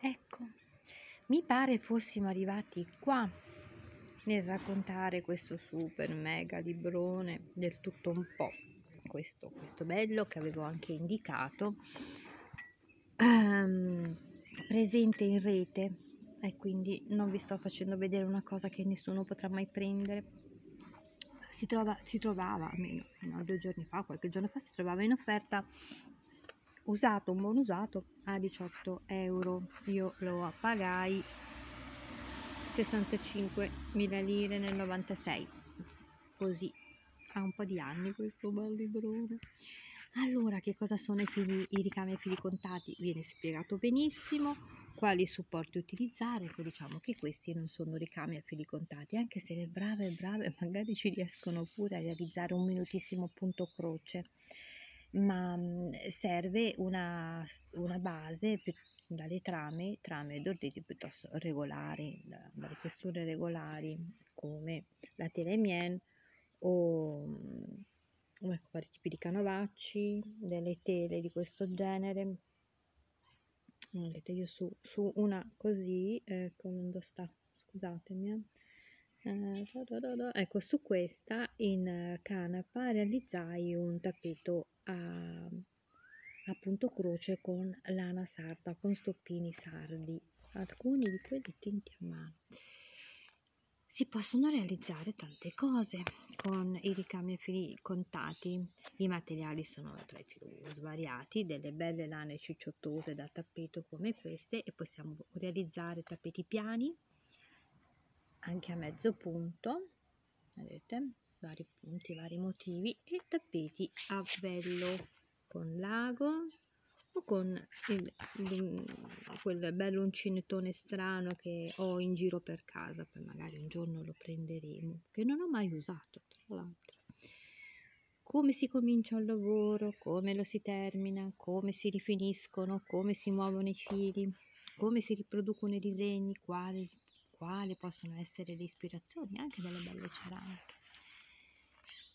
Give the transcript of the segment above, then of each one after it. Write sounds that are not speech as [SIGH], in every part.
ecco, mi pare fossimo arrivati qua nel raccontare questo super mega librone del tutto un po', questo, questo bello che avevo anche indicato, um, presente in rete e quindi non vi sto facendo vedere una cosa che nessuno potrà mai prendere. Si, trova, si trovava, almeno fino due giorni fa, qualche giorno fa, si trovava in offerta usato, un buon usato a 18 euro. Io lo pagai 65.000 lire nel 96. Così ha un po' di anni questo bel librone. Allora, che cosa sono i, fili, i ricami a fili contati? Viene spiegato benissimo quali supporti utilizzare, poi diciamo che questi non sono ricami a fili contati, anche se le brave brave magari ci riescono pure a realizzare un minutissimo punto croce ma mhmm, serve una, una base dalle trame, trame d'ordini piuttosto regolari, dalle questure regolari come la telemien o mhmm, ecco, vari tipi di canovacci, delle tele di questo genere. Vedete, io su, su una così, ecco, non sta, scusatemi. Eh. Eh, ecco, su questa in canapa realizzai un tappeto a, a punto croce con lana sarda, con stoppini sardi, alcuni di quelli tinti a mano. Si possono realizzare tante cose con i ricami a fili contati. I materiali sono tra i più svariati, delle belle lane cicciottose da tappeto come queste e possiamo realizzare tappeti piani anche a mezzo punto vedete vari punti vari motivi e tappeti a vello con lago o con il, il, quel bello uncinettone strano che ho in giro per casa poi magari un giorno lo prenderemo che non ho mai usato tra l'altro. Come si comincia un lavoro, come lo si termina, come si rifiniscono, come si muovono i fili, come si riproducono i disegni, quali quali possono essere le ispirazioni anche delle belle ceramiche.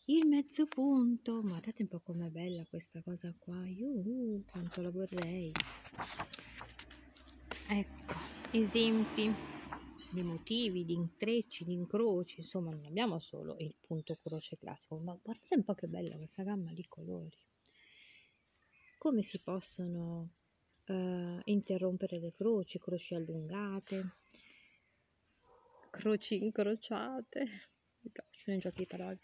Il mezzo punto, guardate un po' com'è bella questa cosa qua, io uh, quanto la vorrei. Ecco, esempi di motivi, di intrecci, di incroci, insomma non abbiamo solo il punto croce classico, ma guardate un po' che bella questa gamma di colori. Come si possono uh, interrompere le croci, croci allungate, croci incrociate. Mi piacciono i giochi di parole.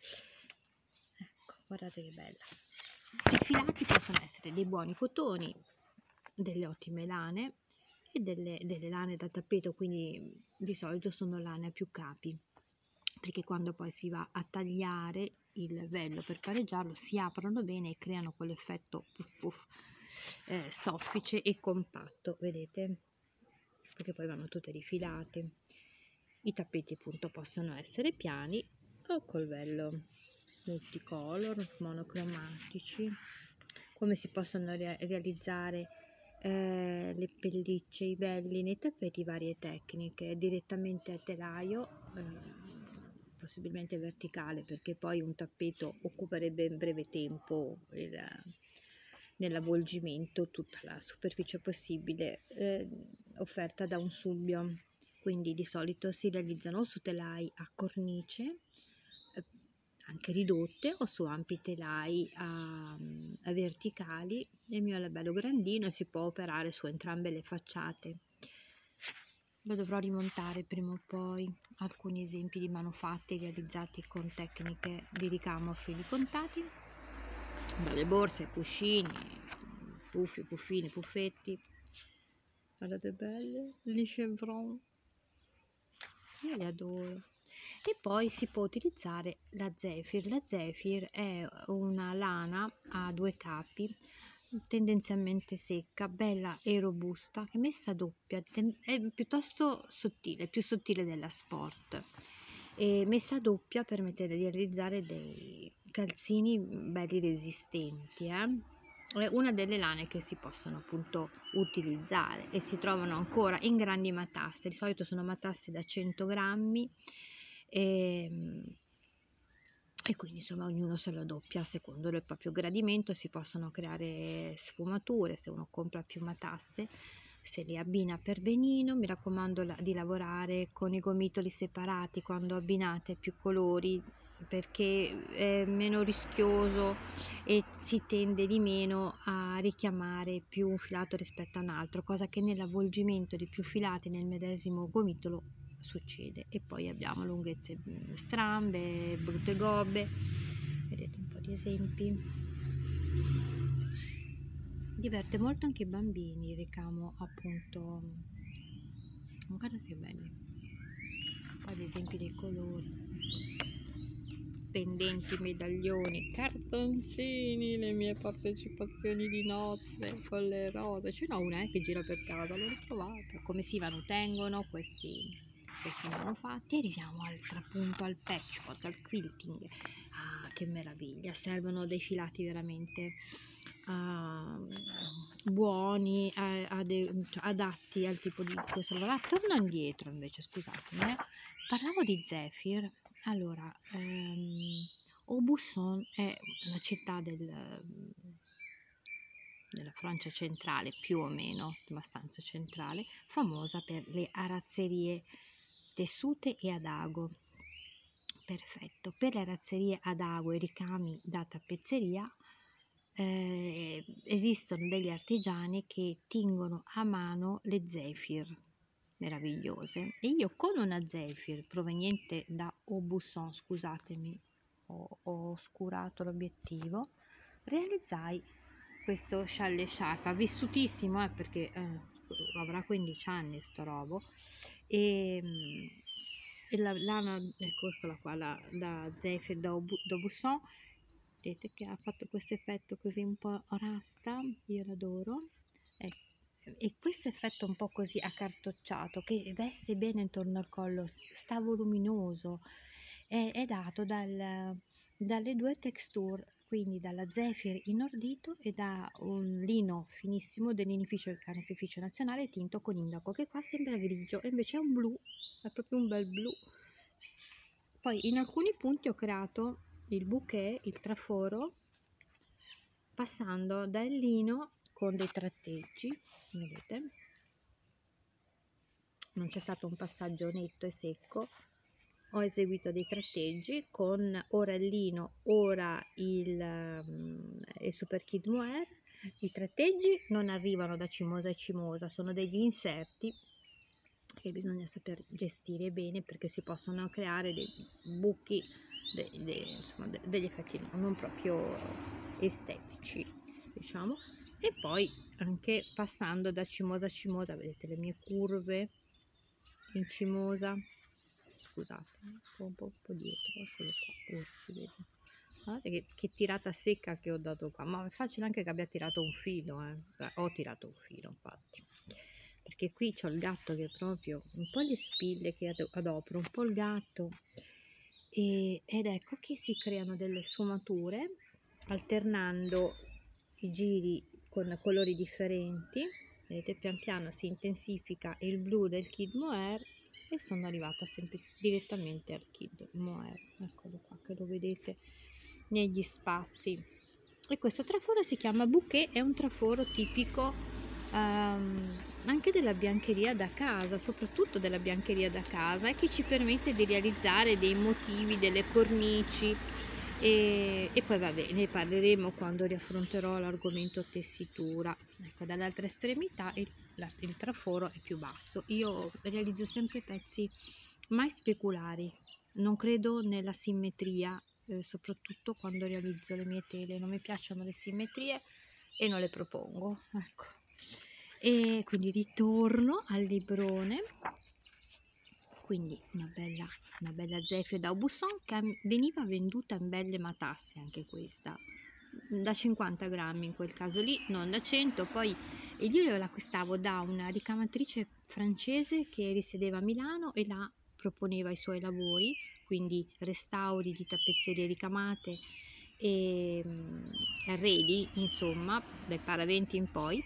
Ecco, guardate che bella. I filati possono essere dei buoni cotoni, delle ottime lane e delle, delle lane da tappeto, quindi di solito sono lane a più capi, perché quando poi si va a tagliare il vello per pareggiarlo si aprono bene e creano quell'effetto puff puff eh, soffice e compatto, vedete? Perché poi vanno tutte rifilate. I tappeti appunto possono essere piani o col vello multicolor, monocromatici. Come si possono re realizzare eh, le pellicce, i velli nei tappeti, varie tecniche, direttamente a telaio, eh, possibilmente verticale perché poi un tappeto occuperebbe in breve tempo il, nell'avvolgimento tutta la superficie possibile eh, offerta da un subbio quindi di solito si realizzano su telai a cornice eh, anche ridotte o su ampi telai a, a verticali. Il mio è bello grandino e si può operare su entrambe le facciate. Lo dovrò rimontare prima o poi alcuni esempi di manufatti realizzati con tecniche di ricamo a fili contati. Dalle borse, cuscini, puffi, puffini, puffetti. Guardate belle, gli chevron io le adoro e poi si può utilizzare la Zephyr la Zephyr è una lana a due capi tendenzialmente secca, bella e robusta, che messa doppia, è piuttosto sottile, più sottile della Sport. E messa doppia permette di realizzare dei calzini belli resistenti. Eh? Una delle lane che si possono appunto utilizzare e si trovano ancora in grandi matasse, di solito sono matasse da 100 grammi e, ehm, e quindi insomma ognuno se lo doppia secondo il proprio gradimento, si possono creare sfumature se uno compra più matasse se li abbina per benino mi raccomando la- di lavorare con i gomitoli separati quando abbinate più colori perché è meno rischioso e si tende di meno a richiamare più un filato rispetto a un altro cosa che nell'avvolgimento di più filati nel medesimo gomitolo succede. E poi abbiamo lunghezze mm, strambe brutte gobbe vedete un po' di esempi diverte molto anche i bambini ricamo appunto guarda che belli poi gli esempi dei colori pendenti, medaglioni, cartoncini, le mie partecipazioni di nozze con le rose. Ce n'ho una eh, che gira per casa, l'ho ritrovata. Come si manutengono questi, questi manufatti? Arriviamo al trapunto, al patchwork, al quilting. Ah, che meraviglia! Servono dei filati veramente uh, buoni, uh, ad, adatti al tipo di questo lavorato. Torno indietro invece, scusatemi. Eh. Parlavo di Zephyr allora, ehm, Aubusson è una città del, della Francia centrale, più o meno, abbastanza centrale, famosa per le arazzerie tessute e ad ago. Perfetto. Per le arazzerie ad ago e ricami da tappezzeria eh, esistono degli artigiani che tingono a mano le zefir meravigliose. E io con una Zephyr proveniente da Aubusson, scusatemi, ho, ho oscurato l'obiettivo, realizzai questo scialle sciarpa, vissutissimo eh, perché eh, avrà 15 anni sto robo. E, e la lana, ecco qua, la, la Zephyr da Aubusson, vedete che ha fatto questo effetto così un po' rasta, io l'adoro, ecco e questo effetto un po' così accartocciato che veste bene intorno al collo, sta voluminoso, è, è dato dal, dalle due texture, quindi dalla Zephyr inordito e da un lino finissimo dell'inificio del caneficio nazionale tinto con indaco, che qua sembra grigio e invece è un blu, è proprio un bel blu. Poi in alcuni punti ho creato il bouquet, il traforo, passando dal lino con dei tratteggi vedete. Non c'è stato un passaggio netto e secco. Ho eseguito dei tratteggi con ora il lino ora il, um, il super kid mohair i tratteggi non arrivano da cimosa a cimosa sono degli inserti che bisogna saper gestire bene perché si possono creare dei buchi de, de, insomma, de, degli effetti non proprio estetici diciamo. E poi anche passando da cimosa a cimosa vedete le mie curve in cimosa. Scusate un po', un po', un po dietro eccolo qua ora si vede guardate che, che, tirata secca che ho dato qua. Ma è facile anche che abbia tirato un filo eh. ho tirato un filo infatti. Perché qui c'ho il gatto che proprio un po' le spille che adopero un po' il gatto e, ed ecco che si creano delle sfumature alternando i giri con colori differenti. Vedete pian piano si intensifica il blu del Kid Mohair e sono arrivata sempre direttamente al Kid Mohair eccolo qua che lo vedete negli spazi. E questo traforo si chiama bouquet è un traforo tipico um, anche della biancheria da casa soprattutto della biancheria da casa e che ci permette di realizzare dei motivi delle cornici. E, e, poi vabbè ne parleremo quando riaffronterò l'argomento tessitura. Ecco dall'altra estremità il, la, il traforo è più basso. Io realizzo sempre pezzi mai speculari. Non credo nella simmetria eh, soprattutto quando realizzo le mie tele. Non mi piacciono le simmetrie e non le propongo ecco e quindi ritorno al librone. Quindi una bella, una bella Zephyr da Aubusson che veniva venduta in belle matasse anche questa. Da 50 grammi in quel caso lì non da 100 poi io l'acquistavo da una ricamatrice francese che risiedeva a Milano e là proponeva i suoi lavori. Quindi restauri di tappezzerie ricamate e mm, arredi insomma dai paraventi in poi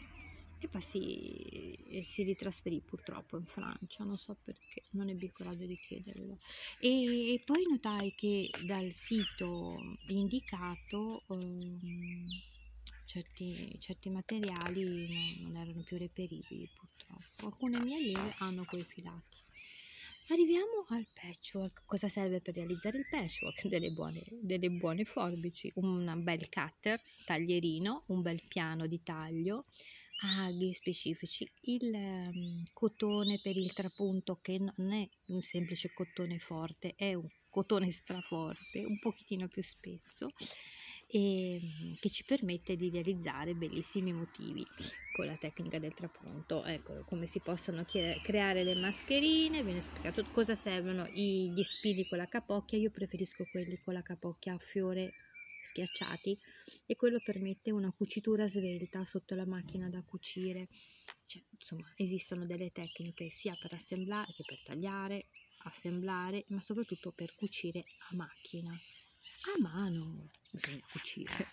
e poi si, si ritrasferì purtroppo in Francia, non so perché, non ebbi il coraggio di chiederlo. E, e poi notai che dal sito indicato um, certi, certi materiali non, non erano più reperibili purtroppo. Alcune mie allieve hanno quei filati. Arriviamo al patchwork. Cosa serve per realizzare il patchwork? [LAUGHS] Delle buone, delle buone forbici, un bel cutter, taglierino, un bel piano di taglio, aghi specifici, il um, cotone per il trapunto che non è un semplice cotone forte, è un cotone straforte, un pochettino più spesso e che ci permette di realizzare bellissimi motivi con la tecnica del trapunto. Ecco come si possono creare le mascherine, viene spiegato cosa servono gli spilli con la capocchia, io preferisco quelli con la capocchia a fiore schiacciati e quello permette una cucitura svelta sotto la macchina da cucire. Cioè, insomma, esistono delle tecniche sia per assemblare che per tagliare, assemblare, ma soprattutto per cucire a macchina a mano bisogna cucire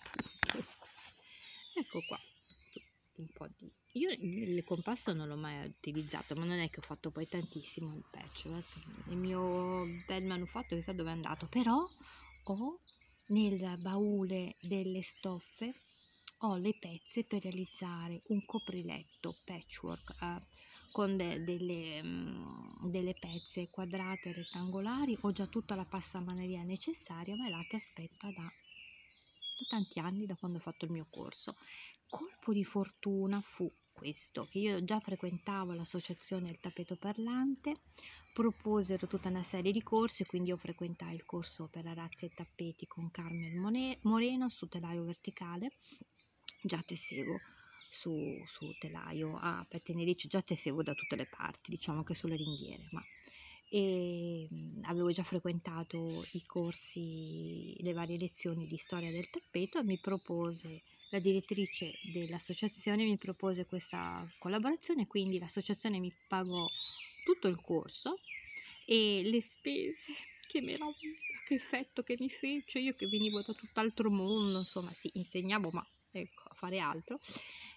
ecco qua un po' di io il compasso non l'ho mai utilizzato ma non è che ho fatto poi tantissimo il patchwork il mio bel manufatto chissà dove è andato però ho nel baule delle stoffe ho le pezze per realizzare un copriletto patchwork eh, con de, delle, mm, delle pezze quadrate rettangolari. Ho già tutta la passamaneria necessaria ma è là che aspetta da, da tanti anni da quando ho fatto il mio corso. Colpo di fortuna fu questo che io già frequentavo l'associazione del tappeto parlante proposero tutta una serie di corsi quindi io frequentai il corso per arazzi e tappeti con Carmen Moreno su telaio verticale. Già tessevo su, su telaio a Pettenerice, già tesevo da tutte le parti, diciamo che sulle ringhiere, ma e avevo già frequentato i corsi, le varie lezioni di storia del tappeto e mi propose la direttrice dell'associazione mi propose questa collaborazione, quindi l'associazione mi pagò tutto il corso e le spese, [LAUGHS] che meraviglia, che effetto che mi fece, io che venivo da tutt'altro mondo, insomma, sì, insegnavo, ma ecco, a fare altro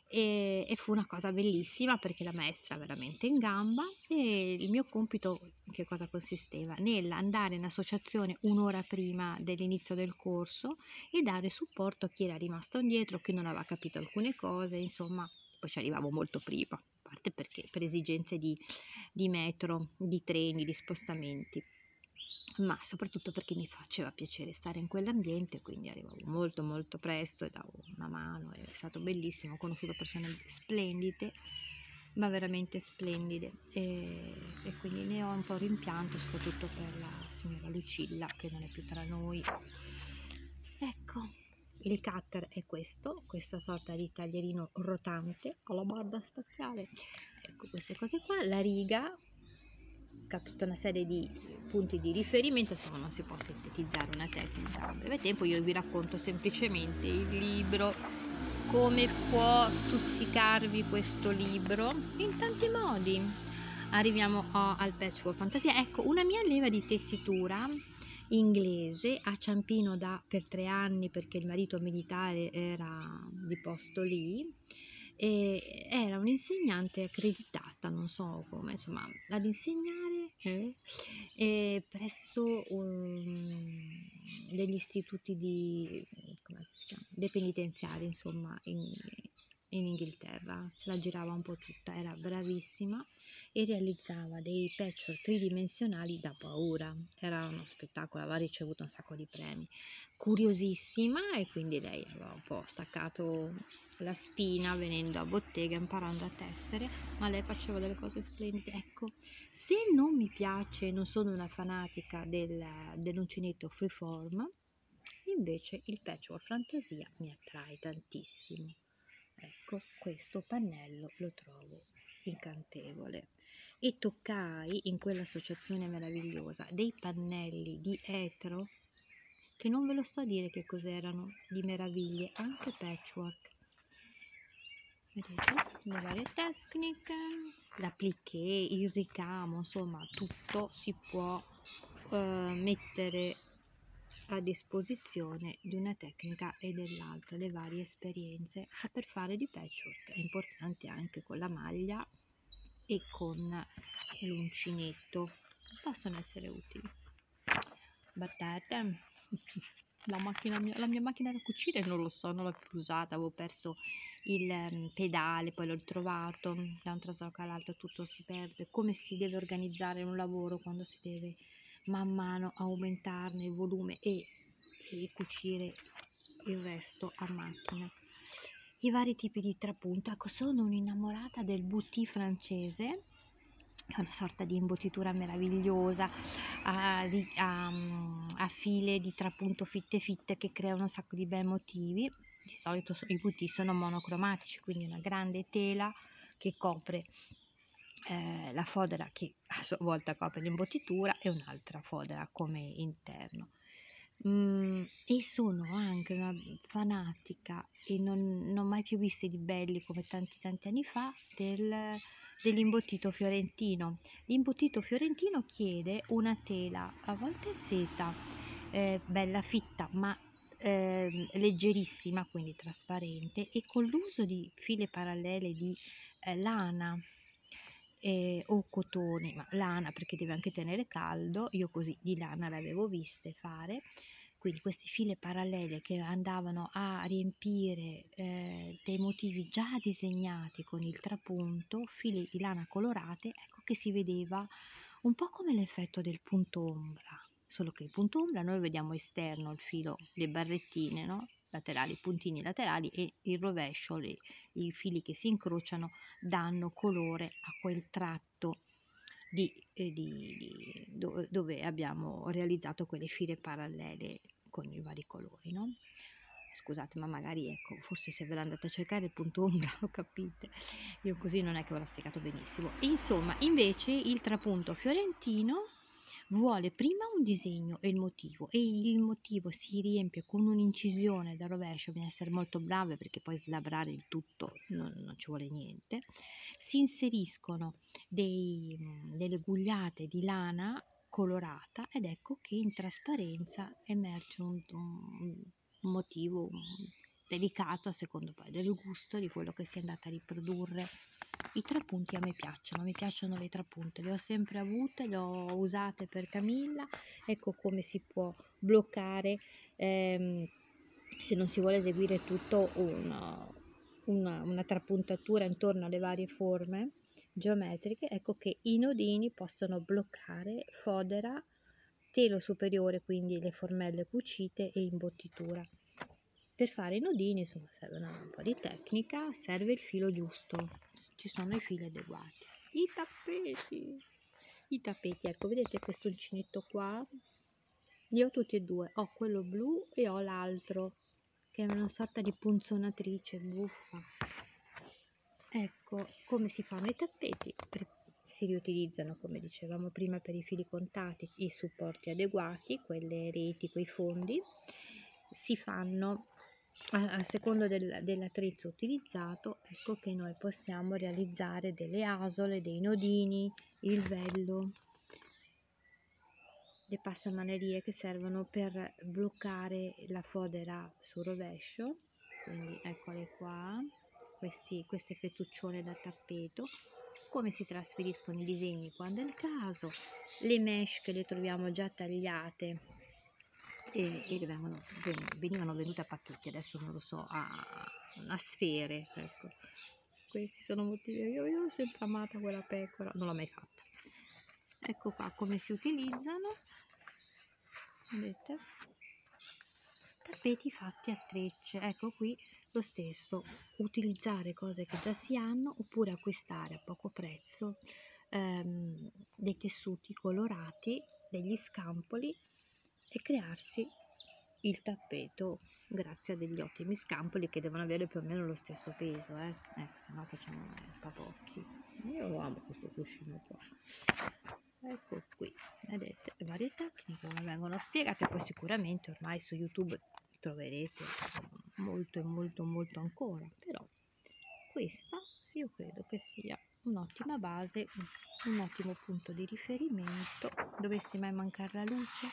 e, e, fu una cosa bellissima perché la maestra veramente in gamba e il mio compito che cosa consisteva? Nell'andare in associazione un'ora prima dell'inizio del corso e dare supporto a chi era rimasto indietro, chi non aveva capito alcune cose, insomma, poi ci arrivavo molto prima, a parte perché per esigenze di, di metro, di treni, di spostamenti ma soprattutto perché mi faceva piacere stare in quell'ambiente, quindi arrivavo molto molto presto e davo una mano, è stato bellissimo, ho conosciuto persone splendide, ma veramente splendide. E, e quindi ne ho un po' rimpianto soprattutto per la signora Lucilla che non è più tra noi. Ecco, il cutter è questo, questa sorta di taglierino rotante alla barba spaziale, ecco queste cose qua, la riga capito una serie di punti di riferimento, insomma non si può sintetizzare una tecnica a breve tempo, io vi racconto semplicemente il libro, come può stuzzicarvi questo libro in tanti modi. Arriviamo al patchwork fantasia, ecco una mia leva di tessitura inglese a Ciampino da per tre anni perché il marito militare era di posto lì e era un'insegnante accreditata, non so come, insomma, ad insegnare eh, eh, presso um, degli istituti di, dei penitenziari, insomma, in, in Inghilterra, se la girava un po' tutta, era bravissima e realizzava dei patchwork tridimensionali da paura. Era uno spettacolo, aveva ricevuto un sacco di premi. Curiosissima e quindi lei aveva un po' staccato la spina venendo a bottega, imparando a tessere, ma lei faceva delle cose splendide. Ecco, se non mi piace, non sono una fanatica del, dell'uncinetto freeform, invece il patchwork fantasia mi attrae tantissimo. Ecco, questo pannello lo trovo incantevole e toccai in quell'associazione meravigliosa dei pannelli di etro che non ve lo sto a dire che cos'erano di meraviglie, anche patchwork. Vedete le varie tecniche, l'appliqué, il ricamo, insomma tutto si può eh, mettere a disposizione di una tecnica e dell'altra, le varie esperienze. Saper fare di patchwork è importante anche con la maglia e con l'uncinetto, possono essere utili. Battete. [LAUGHS] la, macchina, la mia macchina da cucire non lo so, non l'ho più usata, avevo perso il um, pedale, poi l'ho trovato, da un trasloco all'altro tutto si perde, come si deve organizzare un lavoro quando si deve man mano aumentarne il volume e, e cucire il resto a macchina. I vari tipi di trapunto, ecco sono un'innamorata del boutique francese che è una sorta di imbottitura meravigliosa a, a, a, file di trapunto fitte fitte che creano un sacco di bei motivi di solito i putti sono monocromatici, quindi una grande tela che copre eh, la fodera che a sua volta copre l'imbottitura e un'altra fodera come interno. Mm, e sono anche una fanatica e non, non ho mai più visti di belli come tanti tanti anni fa del, dell'imbottito fiorentino. L'imbottito fiorentino chiede una tela a volte seta, eh, bella fitta, ma eh, leggerissima, quindi trasparente, e con l'uso di file parallele di eh, lana eh, o cotone, ma lana perché deve anche tenere caldo, io così di lana l'avevo viste fare, quindi queste file parallele che andavano a riempire eh, dei motivi già disegnati con il trapunto, file di lana colorate, ecco che si vedeva un po' come l'effetto del punto ombra solo che il punto ombra noi vediamo esterno il filo, le barrettine no? Laterali, i puntini laterali e il rovescio, le, i fili che si incrociano danno colore a quel tratto di, eh, di, di, dove, dove, abbiamo realizzato quelle file parallele con i vari colori. No? Scusate, ma magari ecco, forse se ve l'andate a cercare il punto ombra [LAUGHS] lo capite. Io così non è che ve l'ho spiegato benissimo. Insomma, invece il trapunto fiorentino vuole prima un disegno e il motivo e il motivo si riempie con un'incisione da rovescio, bisogna essere molto brave perché poi slabrare il tutto non, non ci vuole niente, si inseriscono dei, delle gugliate di lana colorata ed ecco che in trasparenza emerge un, un, un motivo delicato a secondo poi del gusto di quello che si è andata a riprodurre i trapunti a me piacciono, mi piacciono le trapunte, le ho sempre avute, le ho usate per Camilla, ecco come si può bloccare ehm, se non si vuole eseguire tutto una, una, una trapuntatura intorno alle varie forme geometriche, ecco che i nodini possono bloccare fodera, telo superiore, quindi le formelle cucite e imbottitura. Per fare i nodini insomma serve un po' di tecnica, serve il filo giusto, ci sono i fili adeguati. I tappeti, i tappeti, ecco vedete questo uncinetto qua? Io ho tutti e due, ho quello blu e ho l'altro che è una sorta di punzonatrice buffa. Ecco come si fanno i tappeti, si riutilizzano come dicevamo prima per i fili contati i supporti adeguati, quelle reti, quei fondi, si fanno a, a seconda del, dell'attrezzo utilizzato ecco che noi possiamo realizzare delle asole dei nodini il vello le passamanerie che servono per bloccare la fodera sul rovescio. Quindi eccole qua questi, queste fettuccione da tappeto. Come si trasferiscono i disegni quando è il caso? Le mesh che le troviamo già tagliate e, e vengono, venivano vendute a pacchetti, adesso non lo so, a, a sfere. Ecco. Questi sono motivi. Io, io ho sempre amata quella pecora, non l'ho mai fatta. Ecco qua come si utilizzano. Vedete? Tappeti fatti a trecce. Ecco qui lo stesso. Utilizzare cose che già si hanno oppure acquistare a poco prezzo ehm, dei tessuti colorati, degli scampoli e crearsi il tappeto grazie a degli ottimi scampoli che devono avere più o meno lo stesso peso eh? ecco se no facciamo papocchi io amo questo cuscino qua. Ecco qui. Vedete varie tecniche come vengono spiegate poi sicuramente ormai su youtube troverete molto e molto molto ancora. Però questa io credo che sia un'ottima base un ottimo punto di riferimento. Dovessi mai mancare la luce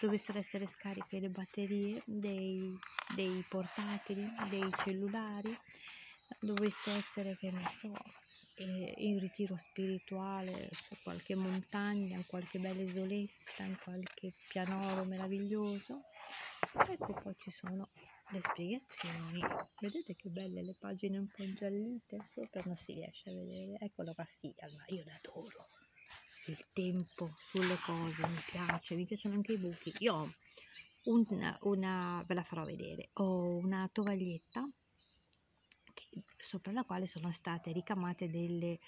dovessero essere scariche le batterie dei, dei portatili, dei cellulari, dovesse essere, che ne so, eh, in ritiro spirituale su qualche montagna, in qualche bella isoletta, in qualche pianoro meraviglioso. Ecco poi ci sono le spiegazioni. Vedete che belle le pagine un po' ingiallite? Sopra non si riesce a vedere. Eccolo qua, sì, ma io l'adoro. Il tempo sulle cose mi piace, mi piacciono anche i buchi. Io ho una, una ve la farò vedere, ho una tovaglietta che, sopra la quale sono state ricamate delle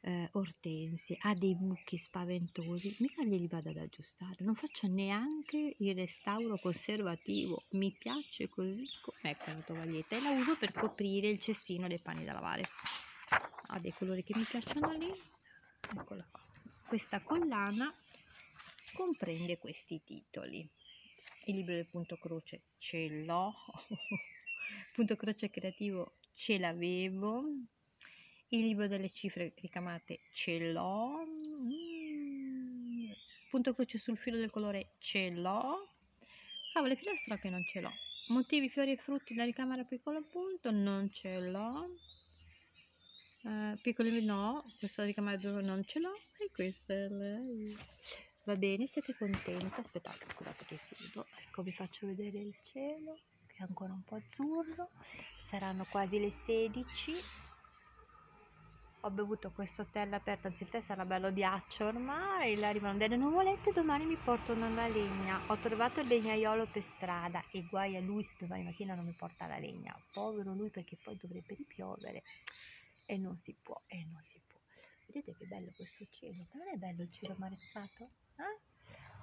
eh, ortensie, ha dei buchi spaventosi, mica glieli vado ad aggiustare, non faccio neanche il restauro conservativo, mi piace così com'è quella tovaglietta. E la uso per coprire il cestino dei panni da lavare. Ha dei colori che mi piacciono lì, eccola qua. Questa collana comprende questi titoli. Il libro del punto croce ce l'ho, [LAUGHS] punto croce creativo ce l'avevo, il libro delle cifre ricamate ce l'ho, mm. punto croce sul filo del colore ce l'ho, favole finestra che non ce l'ho, motivi, fiori e frutti da ricamare a piccolo punto non ce l'ho, uh, piccoli no, questo da ricamare non ce l'ho e questo è lei. Va bene, siete contenti? Aspettate, scusate che chiudo. Ecco, vi faccio vedere il cielo, che è ancora un po' azzurro. Saranno quasi le 16 ho bevuto questo tè all'aperto, anzi il tè sarà bello ghiaccio ormai, arrivano delle nuvolette, domani mi portano la legna. Ho trovato il legnaiolo per strada e guai a lui se domani mattina non mi porta la legna. Povero lui perché poi dovrebbe ripiovere e non si può, e non si può. Vedete che bello questo cielo, non è bello il cielo marezzato? Eh?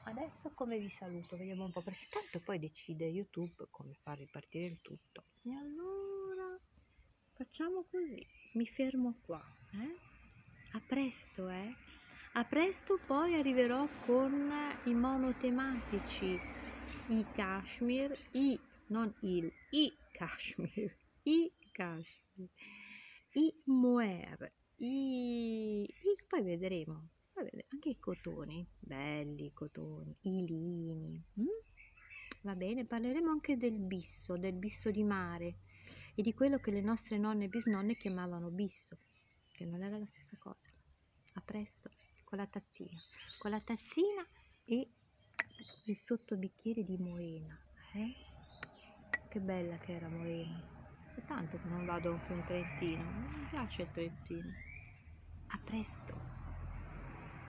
Adesso come vi saluto, vediamo un po', perché tanto poi decide YouTube come far ripartire il tutto. E allora facciamo così, mi fermo qua. Eh? A presto, eh? A presto poi arriverò con i monotematici, i cashmere, i, non il, i cashmere, i cashmere, i mohair, i, i poi vedremo, anche i cotoni, belli i cotoni, i lini, mm? va bene, parleremo anche del bisso, del bisso di mare e di quello che le nostre nonne e bisnonne chiamavano bisso che non era la stessa cosa. A presto con la tazzina, con la tazzina e il sottobicchiere di Moena. Eh? Che bella che era Moena. È tanto che non vado più in Trentino, mi piace il Trentino. A presto.